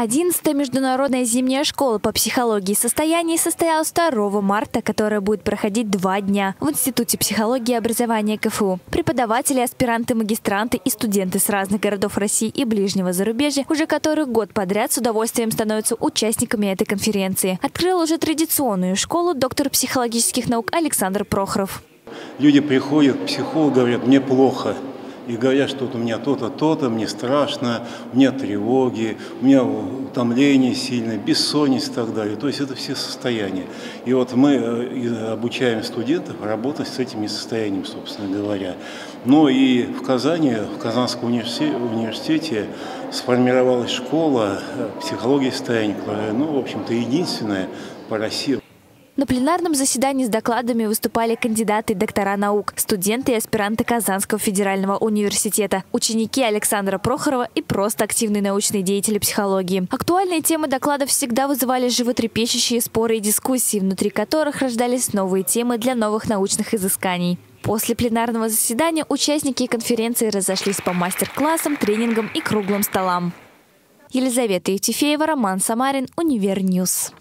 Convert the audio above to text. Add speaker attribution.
Speaker 1: 11 международная зимняя школа по психологии состояний состоялась 2 марта, которая будет проходить два дня в Институте психологии и образования КФУ. Преподаватели, аспиранты, магистранты и студенты с разных городов России и ближнего зарубежья уже который год подряд с удовольствием становятся участниками этой конференции. Открыл уже традиционную школу доктор психологических наук Александр Прохоров.
Speaker 2: Люди приходят к психологу, говорят, мне плохо и говорят, что вот у меня то-то, то-то, мне страшно, у меня тревоги, у меня утомление сильное, бессонница и так далее. То есть это все состояния. И вот мы э, обучаем студентов работать с этими состояниями, собственно говоря. Но и в Казани, в Казанском университете сформировалась школа э, психологии состояния, ну, в общем-то, единственная по России.
Speaker 1: На пленарном заседании с докладами выступали кандидаты доктора наук, студенты и аспиранты Казанского федерального университета, ученики Александра Прохорова и просто активные научные деятели психологии. Актуальные темы докладов всегда вызывали животрепещущие споры и дискуссии, внутри которых рождались новые темы для новых научных изысканий. После пленарного заседания участники конференции разошлись по мастер-классам, тренингам и круглым столам. Елизавета Евтефеева, Роман Самарин, Univer News.